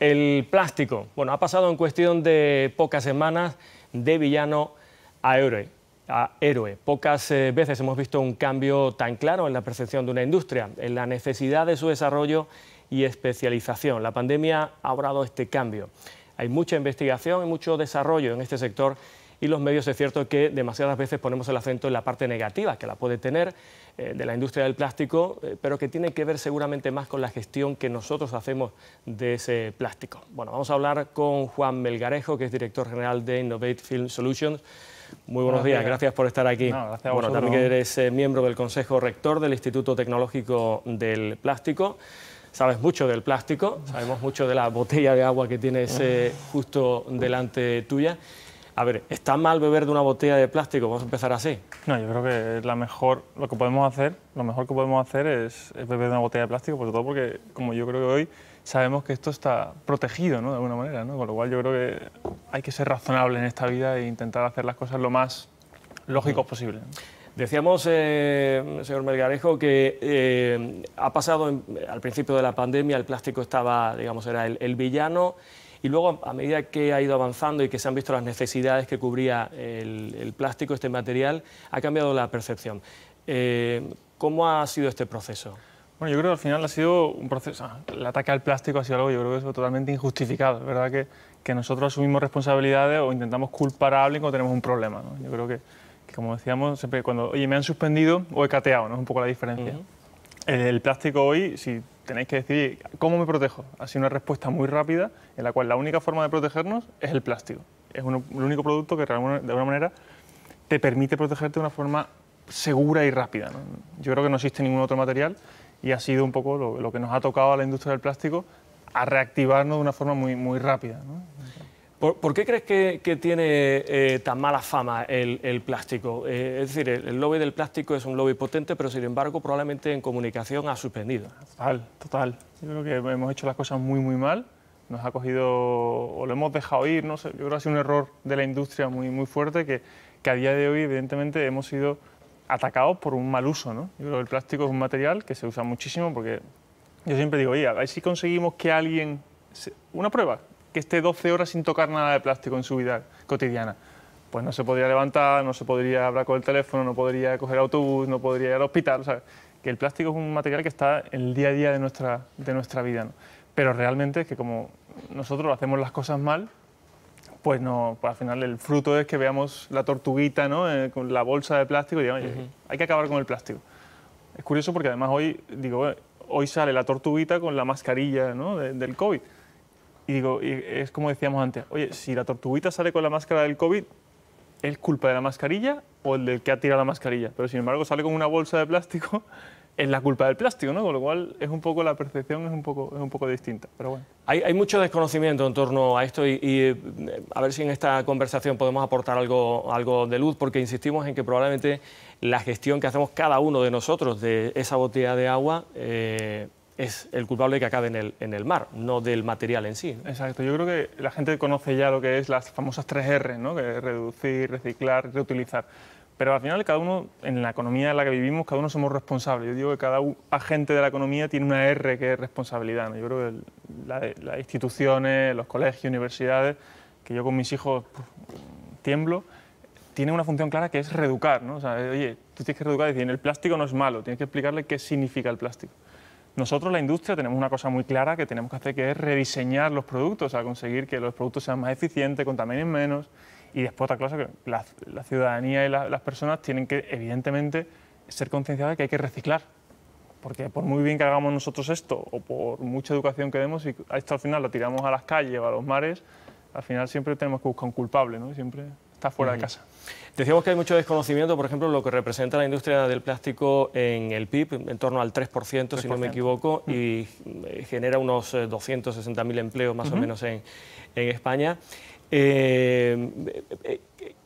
El plástico, bueno, ha pasado en cuestión de pocas semanas de villano a héroe. Pocas eh, veces hemos visto un cambio tan claro en la percepción de una industria, en la necesidad de su desarrollo y especialización. La pandemia ha obrado este cambio. Hay mucha investigación y mucho desarrollo en este sector y los medios es cierto que demasiadas veces ponemos el acento en la parte negativa que la puede tener de la industria del plástico, eh, pero que tiene que ver seguramente más con la gestión que nosotros hacemos de ese plástico. Bueno, vamos a hablar con Juan Melgarejo, que es director general de Innovate Film Solutions. Muy buenos, días. gracias por estar aquí. bueno, también eres eh, miembro del Consejo Rector del Instituto Tecnológico del Plástico sabes mucho del plástico, sabemos mucho de la botella de agua que tienes justo delante tuya a ver, ¿está mal beber de una botella de plástico? Vamos a empezar así. No, yo creo que la mejor, lo que podemos hacer, lo mejor que podemos hacer es, beber de una botella de plástico, sobre todo porque, como yo creo que hoy sabemos que esto está protegido, ¿no? De alguna manera, ¿no? Con lo cual yo creo que hay que ser razonable en esta vida e intentar hacer las cosas lo más lógicos posible. Decíamos, eh, señor Melgarejo, que eh, ha pasado al principio de la pandemia, el plástico estaba, digamos, era el villano y luego, a medida que ha ido avanzando y que se han visto las necesidades que cubría el, plástico, este material, ha cambiado la percepción. Eh, ¿Cómo ha sido este proceso? Bueno, yo creo que al final ha sido un proceso. El ataque al plástico ha sido algo, yo creo que es totalmente injustificado. Es verdad que, que, nosotros asumimos responsabilidades o intentamos culpar a alguien cuando tenemos un problema. Yo creo que, como decíamos, siempre cuando, oye, me han suspendido o he cateado, ¿no? Es un poco la diferencia. El, plástico hoy, si tenéis que decidir cómo me protejo. Ha sido una respuesta muy rápida en la cual la única forma de protegernos es el plástico. Es el único producto que de alguna manera te permite protegerte de una forma segura y rápida. Yo creo que no existe ningún otro material y ha sido un poco lo, que nos ha tocado a la industria del plástico a reactivarnos de una forma muy rápida. ¿Por, qué crees que, tiene eh, tan mala fama el, plástico? Eh, es decir, el, lobby del plástico es un lobby potente, pero sin embargo probablemente en comunicación ha suspendido. Total, total. Yo creo que hemos hecho las cosas muy, muy mal. Nos ha cogido, o lo hemos dejado ir, no sé, yo creo que ha sido un error de la industria muy, muy fuerte que, que a día de hoy evidentemente hemos sido atacados por un mal uso. ¿no? Yo creo que el plástico es un material que se usa muchísimo porque yo siempre digo, oye, a ver si conseguimos que alguien... Una prueba, que esté 12 horas sin tocar nada de plástico en su vida cotidiana. Pues no se podría levantar, no se podría hablar con el teléfono, no podría coger autobús, no podría ir al hospital. O sea, que el plástico es un material que está en el día a día de nuestra, de nuestra vida. Pero realmente es que como nosotros hacemos las cosas mal, pues no, pues al final el fruto es que veamos la tortuguita ¿no? Eh, con la bolsa de plástico y digamos, hay que acabar con el plástico. Es curioso porque además hoy, digo, hoy sale la tortuguita con la mascarilla ¿no? del COVID. Y digo, es como decíamos antes, oye, si la tortuguita sale con la máscara del COVID, ¿es culpa de la mascarilla o el del que ha tirado la mascarilla? Pero sin embargo sale con una bolsa de plástico, es la culpa del plástico, ¿no? Con lo cual es un poco la percepción es un poco, es un poco distinta, pero bueno. Hay, hay mucho desconocimiento en torno a esto y, eh, a ver si en esta conversación podemos aportar algo, algo de luz, porque insistimos en que probablemente la gestión que hacemos cada uno de nosotros de esa botella de agua eh, es el culpable que acabe en el, en el mar, no del material en sí. Exacto, yo creo que la gente conoce ya lo que es las famosas 3R, ¿no? que es reducir, reciclar, reutilizar. Pero al final, cada uno, en la economía en la que vivimos, cada uno somos responsables. Yo digo que cada agente de la economía tiene una R que es responsabilidad. Yo creo que las instituciones, los colegios, universidades, que yo con mis hijos tiemblo, tienen una función clara que es reeducar. ¿no? O oye, tú tienes que reeducar y decir, el plástico no es malo, tienes que explicarle qué significa el plástico. Nosotros, la industria, tenemos una cosa muy clara que tenemos que hacer, que es rediseñar los productos, a conseguir que los productos sean más eficientes, contaminen menos. Y después otra cosa, que la, ciudadanía y las personas tienen que, evidentemente, ser concienciadas de que hay que reciclar. Porque por muy bien que hagamos nosotros esto, o por mucha educación que demos, y esto al final lo tiramos a las calles o a los mares, al final siempre tenemos que buscar un culpable, ¿no? Siempre está fuera de casa. Decíamos que hay mucho desconocimiento, por ejemplo, lo que representa la industria del plástico en el PIB, en torno al 3%, si no me equivoco, y eh, genera unos 260.000 eh, empleos más o menos en, España. Eh,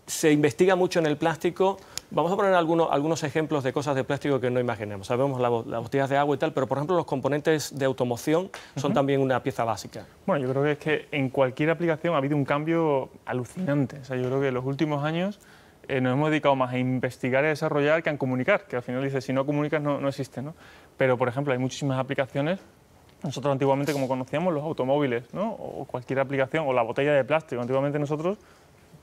se investiga mucho en el plástico. Vamos a poner algunos, algunos ejemplos de cosas de plástico que no imaginemos. Sabemos las botellas de agua y tal, pero por ejemplo los componentes de automoción son también una pieza básica. Bueno, yo creo que es que en cualquier aplicación ha habido un cambio alucinante. O sea, yo creo que en los últimos años eh, nos hemos dedicado más a investigar y desarrollar que a comunicar, que al final dice, si no comunicas no, no existe, ¿no? Pero, por ejemplo, hay muchísimas aplicaciones nosotros antiguamente, como conocíamos, los automóviles, ¿no? o cualquier aplicación, o la botella de plástico, antiguamente nosotros,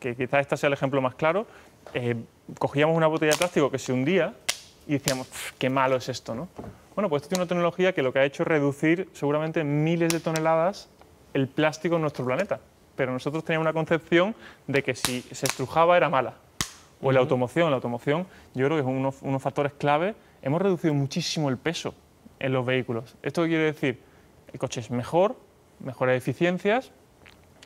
que quizás este sea el ejemplo más claro, eh, cogíamos una botella de plástico que se hundía y decíamos, qué malo es esto, ¿no? Bueno, pues esto tiene una tecnología que lo que ha hecho es reducir seguramente miles de toneladas el plástico en nuestro planeta. Pero nosotros teníamos una concepción de que si se estrujaba era mala. O en la automoción, la automoción yo creo que es uno, unos factores clave. Hemos reducido muchísimo el peso en los vehículos. ¿Esto qué quiere decir? El coche es mejor, mejores eficiencias,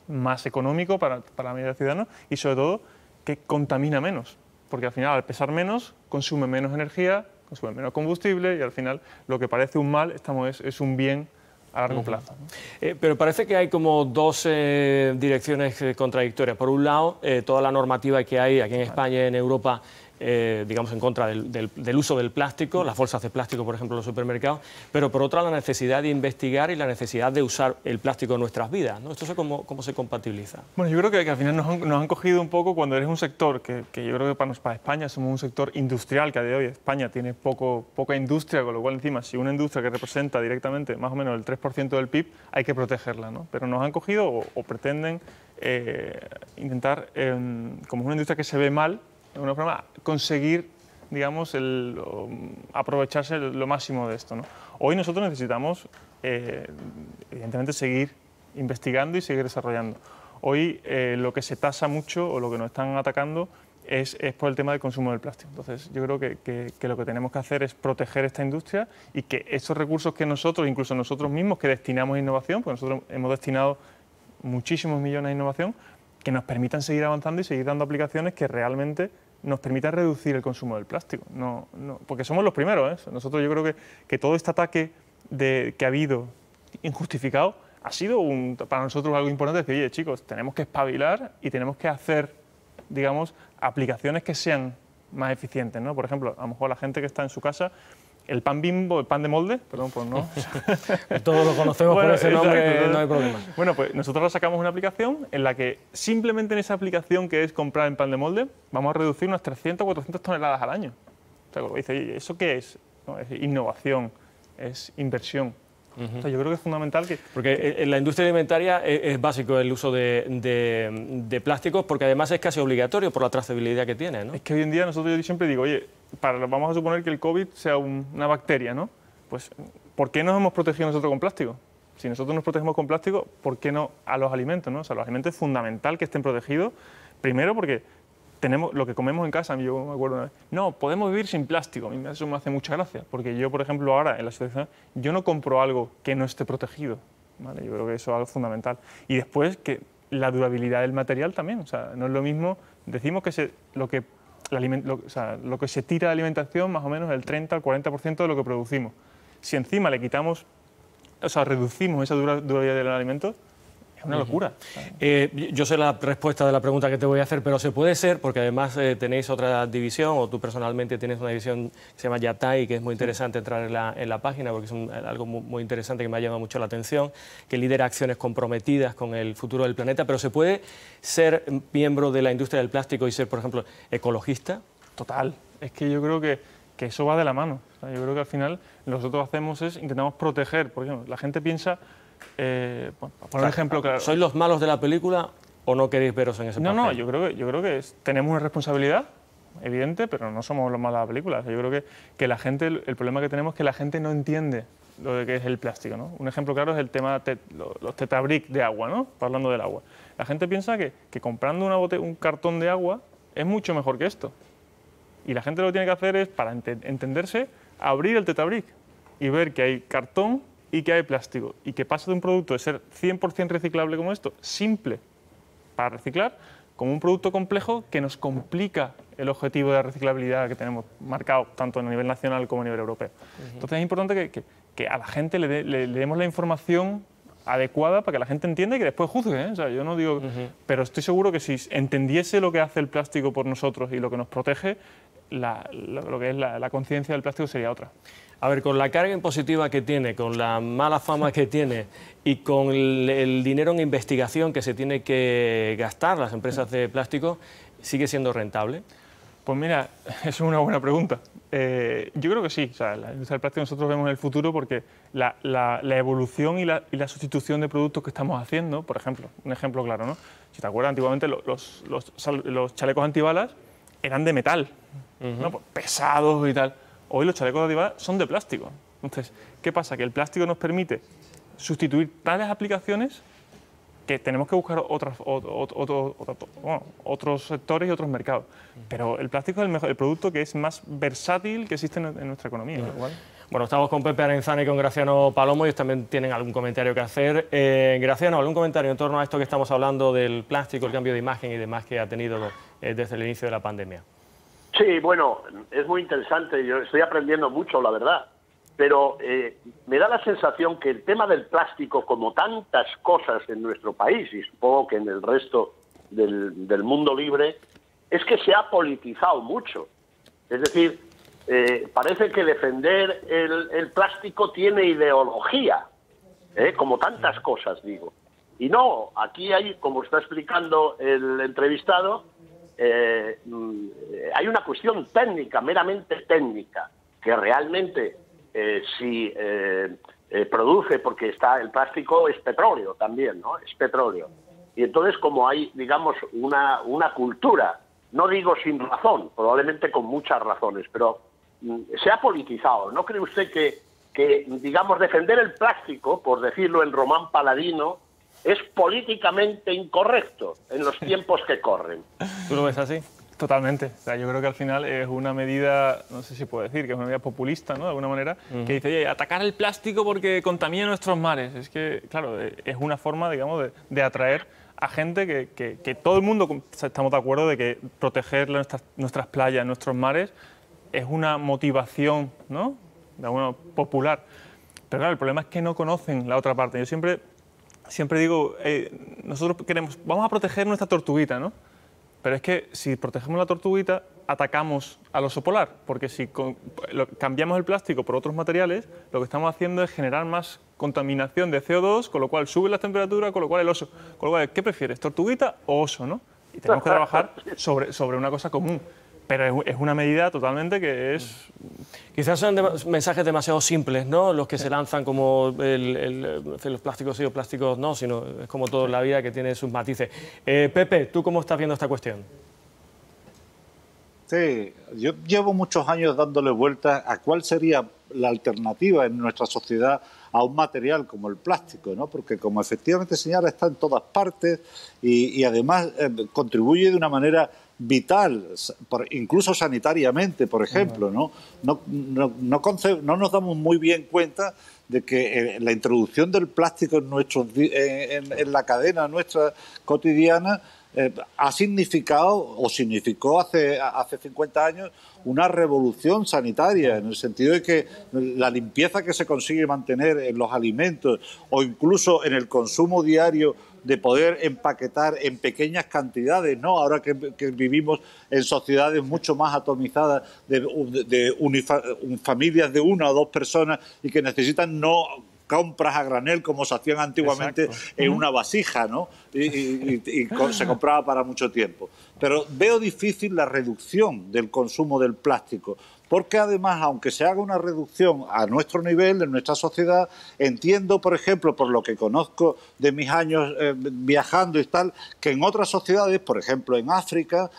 más económico para, para la mayoría de ciudadanos y sobre todo que contamina menos. Porque al final al pesar menos consume menos energía, consume menos combustible y al final lo que parece un mal estamos, es, un bien a largo plazo. Eh, pero parece que hay como dos eh, direcciones eh, contradictorias. Por un lado, toda la normativa que hay aquí en España y en Europa eh, digamos, en contra del, uso del plástico, las bolsas de plástico, por ejemplo, en los supermercados, pero por otra la necesidad de investigar y la necesidad de usar el plástico en nuestras vidas. ¿no? ¿Esto cómo, cómo se compatibiliza? Bueno, yo creo que, al final nos han, cogido un poco cuando eres un sector que, yo creo que para, para, España somos un sector industrial, que a día de hoy España tiene poco, poca industria, con lo cual encima si una industria que representa directamente más o menos el 3% del PIB, hay que protegerla. ¿no? Pero nos han cogido o, pretenden eh, intentar, em, como es una industria que se ve mal, forma, conseguir digamos, el, aprovecharse lo máximo de esto. ¿no? Hoy nosotros necesitamos, eh, evidentemente, seguir investigando y seguir desarrollando. Hoy eh, lo que se tasa mucho o lo que nos están atacando es, es, por el tema del consumo del plástico. Entonces, yo creo que, que, lo que tenemos que hacer es proteger esta industria y que esos recursos que nosotros, incluso nosotros mismos, que destinamos a innovación, porque nosotros hemos destinado muchísimos millones a innovación, que nos permitan seguir avanzando y seguir dando aplicaciones que realmente nos permita reducir el consumo del plástico. No, no, porque somos los primeros. ¿eh? Nosotros yo creo que, que todo este ataque de, que ha habido injustificado ha sido un, para nosotros algo importante. Decir, oye chicos, tenemos que espabilar y tenemos que hacer, digamos, aplicaciones que sean más eficientes. ¿no? Por ejemplo, a lo mejor la gente que está en su casa el pan bimbo, el pan de molde, perdón, pues no. Todos lo conocemos por ese nombre, no hay problema. Bueno, pues nosotros sacamos una aplicación en la que simplemente en esa aplicación que es comprar en pan de molde, vamos a reducir unas 300 o 400 toneladas al año. O sea, dice, ¿eso qué es? es innovación, es inversión yo creo que es fundamental que... Porque en la industria alimentaria es, básico el uso de, de, plásticos porque además es casi obligatorio por la trazabilidad que tiene, ¿no? Es que hoy en día nosotros yo siempre digo, oye, para, vamos a suponer que el COVID sea una bacteria, ¿no? Pues, ¿por qué nos hemos protegido nosotros con plástico? Si nosotros nos protegemos con plástico, ¿por qué no a los alimentos? ¿no? O sea, los alimentos es fundamental que estén protegidos, primero porque tenemos lo que comemos en casa, yo me acuerdo una vez, no, podemos vivir sin plástico, a mí eso me hace mucha gracia, porque yo, por ejemplo, ahora en la situación, yo no compro algo que no esté protegido, ¿vale? yo creo que eso es algo fundamental. Y después que la durabilidad del material también, o sea, no es lo mismo, decimos que se, lo, que, lo, lo que se tira de alimentación más o menos el 30 al 40% de lo que producimos. Si encima le quitamos, o sea, reducimos esa durabilidad del alimento, una locura. Eh, yo sé la respuesta de la pregunta que te voy a hacer, pero se puede ser, porque además eh, tenéis otra división, o tú personalmente tienes una división que se llama Yatai, que es muy interesante entrar en la, en la, página, porque es algo muy, interesante que me ha llamado mucho la atención, que lidera acciones comprometidas con el futuro del planeta, pero se puede ser miembro de la industria del plástico y ser, por ejemplo, ecologista. Total, es que yo creo que, que eso va de la mano. yo creo que al final lo que nosotros hacemos es intentamos proteger, por ejemplo, la gente piensa eh, por ejemplo, claro. ¿Sois los malos de la película o no queréis veros en ese no, papel? No, yo creo que, yo creo que tenemos una responsabilidad evidente, pero no somos los malos de la película. yo creo que, que la gente, el, problema que tenemos es que la gente no entiende lo de que es el plástico. ¿no? Un ejemplo claro es el tema de los tetabric de agua, ¿no? hablando del agua. La gente piensa que, que comprando una bote, un cartón de agua es mucho mejor que esto. Y la gente lo que tiene que hacer es, para entenderse, abrir el tetabric y ver que hay cartón y que hay plástico. Y que pasa de un producto de ser 100% reciclable como esto, simple. Para reciclar, como un producto complejo que nos complica el objetivo de reciclabilidad que tenemos marcado tanto a nivel nacional como a nivel europeo. Entonces es importante que, que, a la gente le, le, demos la información adecuada para que la gente entienda y que después juzgue. ¿eh? O sea, yo no digo, pero estoy seguro que si entendiese lo que hace el plástico por nosotros y lo que nos protege, lo que es la conciencia del plástico sería otra. A ver, con la carga impositiva que tiene, con la mala fama que tiene y con el, dinero en investigación que se tiene que gastar las empresas de plástico, ¿sigue siendo rentable? Pues mira, es una buena pregunta. Eh, yo creo que sí. O sea, la industria del plástico nosotros vemos en el futuro porque la, evolución y la, sustitución de productos que estamos haciendo, por ejemplo, un ejemplo claro, ¿no? Si te acuerdas, antiguamente los, los, chalecos antibalas eran de metal, ¿no? Pues pesados y tal. Hoy los chalecos antibalas son de plástico. Entonces, ¿qué pasa? Que el plástico nos permite sustituir tales aplicaciones que tenemos que buscar otros, otros sectores y otros mercados. Pero el plástico es el, mejor, el producto que es más versátil que existe en, nuestra economía. Bueno, estamos con Pepe Arenzana y con Graciano Palomo, ellos también tienen algún comentario que hacer. Eh, Graciano, ¿algún comentario en torno a esto que estamos hablando del plástico, el cambio de imagen y demás que ha tenido eh, desde el inicio de la pandemia? Sí, bueno, es muy interesante, yo estoy aprendiendo mucho, la verdad pero eh, me da la sensación que el tema del plástico, como tantas cosas en nuestro país y supongo que en el resto del, mundo libre, es que se ha politizado mucho. Es decir, eh, parece que defender el, plástico tiene ideología, ¿eh? como tantas cosas, digo. Y no, aquí hay, como está explicando el entrevistado, mm, hay una cuestión técnica, meramente técnica, que realmente eh, si eh, eh, produce, porque está el plástico es petróleo también, ¿no? Es petróleo. Y entonces como hay, digamos, una, una cultura, no digo sin razón, probablemente con muchas razones, pero mm, se ha politizado. ¿No cree usted que, que, digamos, defender el plástico, por decirlo en román paladino, es políticamente incorrecto en los tiempos que corren? ¿Tú lo ves así? Totalmente. O sea, yo creo que al final es una medida, no sé si puedo decir, que es una medida populista, ¿no? De alguna manera, que dice, oye, atacar el plástico porque contamina nuestros mares. Es que, claro, eh, es una forma, digamos, de, atraer a gente que, que, todo el mundo estamos de acuerdo de que proteger nuestras, nuestras playas, nuestros mares, es una motivación, ¿no? De alguna popular. Pero claro, el problema es que no conocen la otra parte. Yo siempre, siempre digo, eh, nosotros queremos, vamos a proteger nuestra tortuguita, ¿no? Pero es que si protegemos la tortuguita, atacamos al oso polar, porque si cambiamos el plástico por otros materiales, lo que estamos haciendo es generar más contaminación de CO2, con lo cual sube la temperatura, con lo cual el oso. Con lo cual, ¿qué prefieres, tortuguita o oso? ¿no? Y tenemos que trabajar sobre, sobre una cosa común. Pero es, una medida totalmente que es... Quizás son mensajes demasiado simples, ¿no? Los que se lanzan como los plásticos sí o plásticos no, sino es como toda la vida que tiene sus matices. Eh, Pepe, ¿tú cómo estás viendo esta cuestión? Sí, yo llevo muchos años dándole vueltas a cuál sería la alternativa en nuestra sociedad a un material como el plástico, ¿no? porque como efectivamente señala está en todas partes y, además eh, contribuye de una manera vital, incluso sanitariamente, por ejemplo, ¿no? No, no, no, nos damos muy bien cuenta de que eh, la introducción del plástico en, nuestros, en, la cadena nuestra cotidiana eh, ha significado o significó hace, hace 50 años una revolución sanitaria, en el sentido de que la limpieza que se consigue mantener en los alimentos o incluso en el consumo diario de poder empaquetar en pequeñas cantidades, ¿no? Ahora que, vivimos en sociedades mucho más atomizadas, de, familias de una o dos personas y que necesitan no compras a granel como se hacían antiguamente en una vasija, ¿no? Y, se compraba para mucho tiempo. Pero veo difícil la reducción del consumo del plástico porque además, aunque se haga una reducción a nuestro nivel, en nuestra sociedad, entiendo, por ejemplo, por lo que conozco de mis años eh, viajando y tal, que en otras sociedades, por ejemplo en África,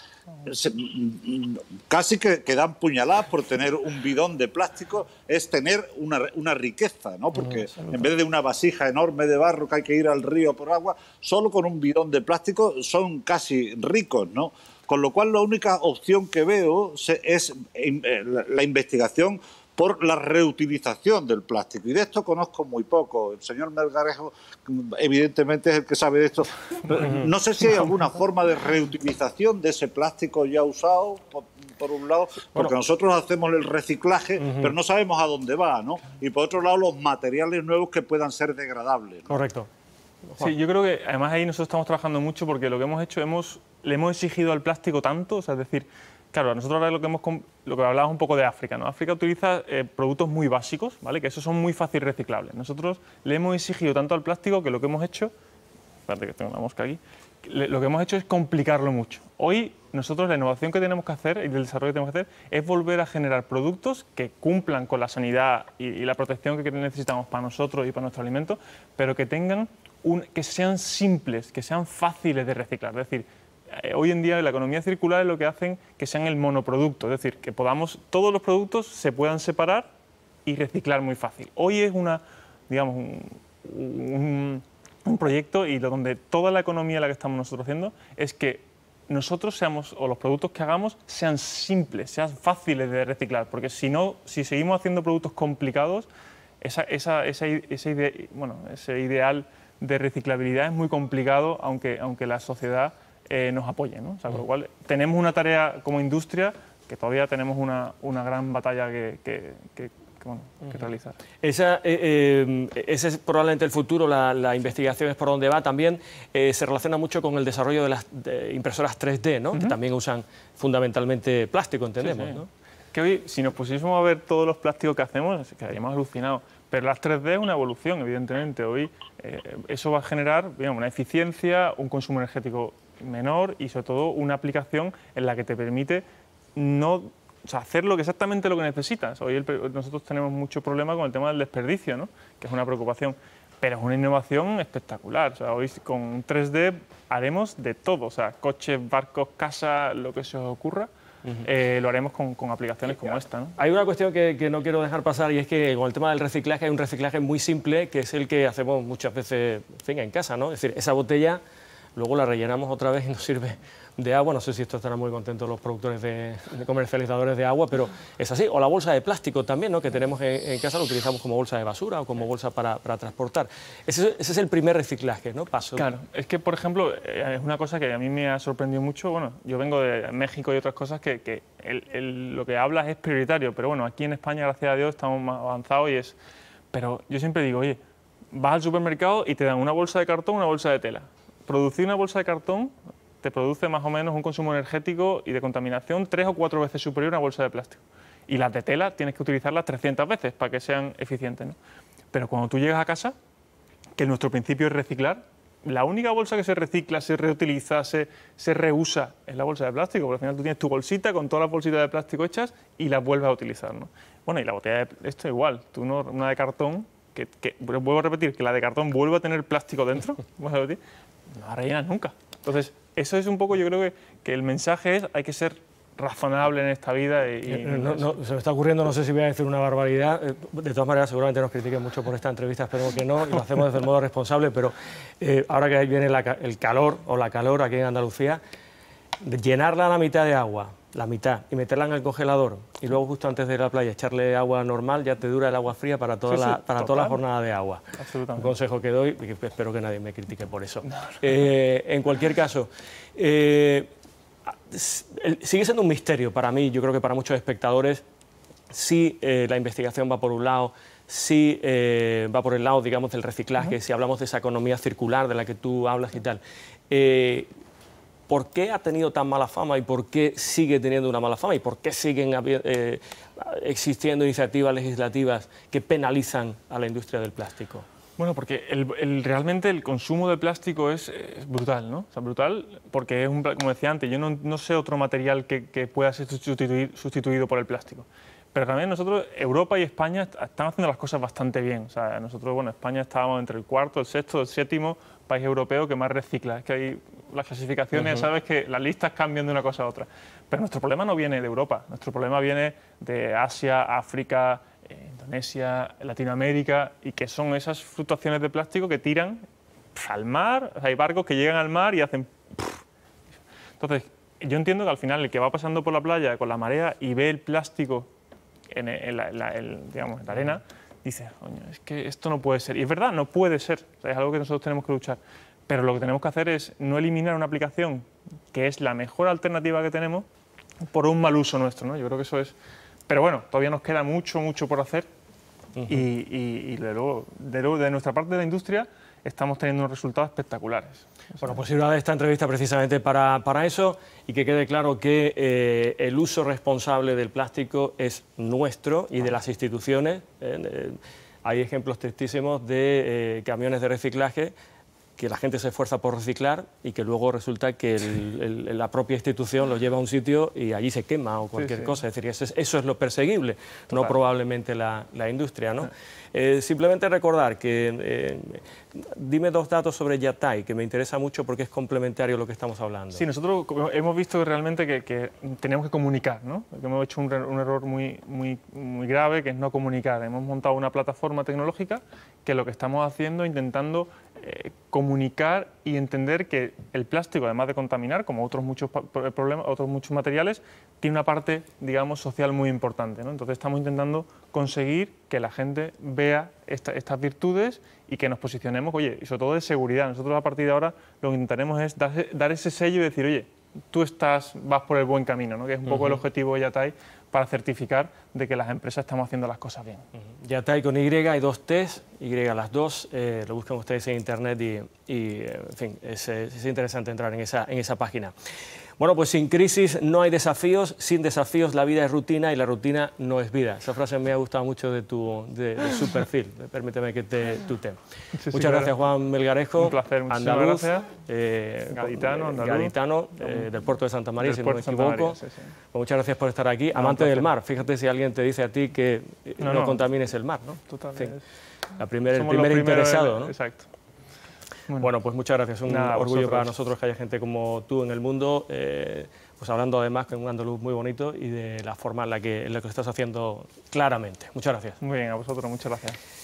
casi que, dan puñaladas por tener un bidón de plástico, es tener una, riqueza, ¿no? Porque en vez de una vasija enorme de barro que hay que ir al río por agua, solo con un bidón de plástico son casi ricos, ¿no? Con lo cual la única opción que veo es eh, la investigación por la reutilización del plástico. Y de esto conozco muy poco. El señor Melgarejo, evidentemente, es el que sabe de esto. No sé si hay alguna forma de reutilización de ese plástico ya usado, por, un lado, porque nosotros hacemos el reciclaje, pero no sabemos a dónde va, ¿no? Y por otro lado, los materiales nuevos que puedan ser degradables. Correcto. Sí, yo creo que además ahí nosotros estamos trabajando mucho porque lo que hemos hecho, hemos, le hemos exigido al plástico tanto, o sea, es decir, claro, nosotros ahora lo que, hemos, lo que hablabas un poco de África, ¿no? África utiliza eh, productos muy básicos, ¿vale? Que esos son muy fácil reciclables. Nosotros le hemos exigido tanto al plástico que lo que hemos hecho espérate que tengo una mosca aquí, lo que hemos hecho es complicarlo mucho. Hoy nosotros la innovación que tenemos que hacer y el desarrollo que tenemos que hacer es volver a generar productos que cumplan con la sanidad y, la protección que necesitamos para nosotros y para nuestro alimento, pero que tengan que sean simples, que sean fáciles de reciclar. Es decir, eh, hoy en día la economía circular es lo que hacen que sean el monoproducto, es decir, que podamos todos los productos se puedan separar y reciclar muy fácil. Hoy es una, digamos, un proyecto y donde toda la economía la que estamos nosotros haciendo es que nosotros seamos, o los productos que hagamos, sean simples, sean fáciles de reciclar, porque si no, si seguimos haciendo productos complicados, esa, esa, bueno, ese ideal de reciclabilidad es muy complicado, aunque, aunque la sociedad eh, nos apoye. ¿no? O sea, con lo cual, tenemos una tarea como industria que todavía tenemos una, una gran batalla que, que que realizar. Esa, eh, eh, ese es probablemente el futuro, la, investigación es por donde va. También eh, se relaciona mucho con el desarrollo de las impresoras 3D, ¿no? que también usan fundamentalmente plástico, entendemos. ¿no? Que hoy, si nos pusiésemos a ver todos los plásticos que hacemos, quedaríamos alucinados. Pero las 3D es una evolución, evidentemente. Hoy eso va a generar una eficiencia, un consumo energético menor y sobre todo una aplicación en la que te permite no hacer lo que exactamente lo que necesitas. Hoy nosotros tenemos mucho problema con el tema del desperdicio, ¿no? que es una preocupación, pero es una innovación espectacular. O sea, hoy con 3D haremos de todo, o sea, coches, barcos, casa, lo que se os ocurra. Eh, lo haremos con, aplicaciones como esta. ¿no? Hay una cuestión que, no quiero dejar pasar y es que con el tema del reciclaje hay un reciclaje muy simple que es el que hacemos muchas veces en casa. ¿no? Es decir, esa botella luego la rellenamos otra vez y nos sirve de agua. No sé si esto estarán muy contentos los productores de, comercializadores de agua, pero es así. O la bolsa de plástico también, ¿no? que tenemos en, casa, lo utilizamos como bolsa de basura o como bolsa para, transportar. Ese, es el primer reciclaje, ¿no? Paso. Claro, es que, por ejemplo, eh, es una cosa que a mí me ha sorprendido mucho. Bueno, yo vengo de México y otras cosas que, lo que hablas es prioritario, pero bueno, aquí en España, gracias a Dios, estamos más avanzados y es... Pero yo siempre digo, oye, vas al supermercado y te dan una bolsa de cartón, una bolsa de tela producir una bolsa de cartón te produce más o menos un consumo energético y de contaminación tres o cuatro veces superior a una bolsa de plástico. Y las de tela tienes que utilizarlas 300 veces para que sean eficientes. Pero cuando tú llegas a casa, que nuestro principio es reciclar, la única bolsa que se recicla, se reutiliza, se, se reusa es la bolsa de plástico, porque al final tú tienes tu bolsita con todas las bolsitas de plástico hechas y las vuelves a utilizar. ¿no? Bueno, y la botella de esto igual, tú no, una de cartón, que, vuelvo a repetir, que la de cartón vuelve a tener plástico dentro, no la rellenas nunca. Entonces, eso es un poco, yo creo que, que el mensaje es hay que ser razonable en esta vida. Y, eh, se me está ocurriendo, no sé si voy a decir una barbaridad. Eh, de todas maneras, seguramente nos critiquen mucho por esta entrevista, espero que no, y lo hacemos desde el modo responsable, pero eh, ahora que viene el calor o la calor aquí en Andalucía, llenarla a la mitad de agua, la mitad, y meterla en el congelador, y luego justo antes de ir a la playa echarle agua normal, ya te dura el agua fría para toda, la, para toda la jornada de agua. Un consejo que doy, y espero que nadie me critique por eso. Eh, en cualquier caso, eh, sigue siendo un misterio para mí, yo creo que para muchos espectadores, si eh, la investigación va por un lado, si va por el lado, digamos, del reciclaje, si hablamos de esa economía circular de la que tú hablas y tal. ¿Por qué ha tenido tan mala fama y por qué sigue teniendo una mala fama y por qué siguen eh, existiendo iniciativas legislativas que penalizan a la industria del plástico? Bueno, porque realmente el consumo de plástico es, brutal, ¿no? O sea, brutal porque es, un, como decía antes, yo no, sé otro material que, pueda ser sustituido por el plástico. Pero también nosotros, Europa y España, están haciendo las cosas bastante bien. O sea, nosotros, bueno, España estábamos entre el cuarto, el sexto, el séptimo país europeo que más recicla. Es que hay las clasificaciones, sabes que las listas cambian de una cosa a otra. Pero nuestro problema no viene de Europa, nuestro problema viene de Asia, África, eh, Indonesia, Latinoamérica, y que son esas fluctuaciones de plástico que tiran al mar. hay barcos que llegan al mar y hacen. Entonces, yo entiendo que al final el que va pasando por la playa con la marea y ve el plástico en, la, digamos, en la arena, dice, es que esto no puede ser. Y es verdad, no puede ser. es algo que nosotros tenemos que luchar. Pero lo que tenemos que hacer es no eliminar una aplicación que es la mejor alternativa que tenemos por un mal uso nuestro. ¿no? Yo creo que eso es... Pero bueno, todavía nos queda mucho, mucho por hacer. Y, de, luego, de, nuestra parte de la industria estamos teniendo unos resultados espectaculares. Bueno, pues sirva esta entrevista precisamente para, para, eso y que quede claro que eh, el uso responsable del plástico es nuestro y de las instituciones. Eh, hay ejemplos tristísimos de eh, camiones de reciclaje que la gente se esfuerza por reciclar y que luego resulta que la propia institución lo lleva a un sitio y allí se quema o cualquier cosa. Es decir, eso es, eso es lo perseguible, no probablemente la, la industria. ¿no? Eh, simplemente recordar que eh, dime dos datos sobre Yatai, que me interesa mucho porque es complementario a lo que estamos hablando. Sí, nosotros hemos visto realmente que, que tenemos que comunicar, ¿no? que hemos hecho un, un, error muy, muy, muy grave, que es no comunicar. Hemos montado una plataforma tecnológica que lo que estamos haciendo, intentando eh, comunicar y entender que el plástico, además de contaminar, como otros muchos problemas, otros muchos materiales, tiene una parte, digamos, social muy importante. Entonces estamos intentando conseguir que la gente vea estas virtudes y que nos posicionemos, oye, y sobre todo de seguridad. Nosotros a partir de ahora lo que intentaremos es dar, ese sello y decir, oye, tú estás, vas por el buen camino, ¿no? que es un poco el objetivo de Yatai para certificar de que las empresas estamos haciendo las cosas bien. Ya está, con Y hay dos T's, Y las dos, eh, lo buscan ustedes en internet y, en fin, es, es, interesante entrar en esa, en esa página. Bueno, pues sin crisis no hay desafíos, sin desafíos la vida es rutina y la rutina no es vida. Esa frase me ha gustado mucho de, tu, de, su perfil, permíteme que te tute. muchas gracias Juan Melgarejo, Un placer, andaluz, gracias. Eh, gaditano, gaditano eh, del puerto de Santa María, si no me equivoco. Pues muchas gracias por estar aquí. Amante del mar, fíjate si alguien te dice a ti que no, contamines el mar. ¿no? Totalmente. la primer, el primer interesado. ¿no? Exacto. Bueno, pues muchas gracias. Un orgullo para nosotros que haya gente como tú en el mundo, eh, pues hablando además con un andaluz muy bonito y de la forma en la que, en la que lo estás haciendo claramente. Muchas gracias. Muy bien, a vosotros, muchas gracias.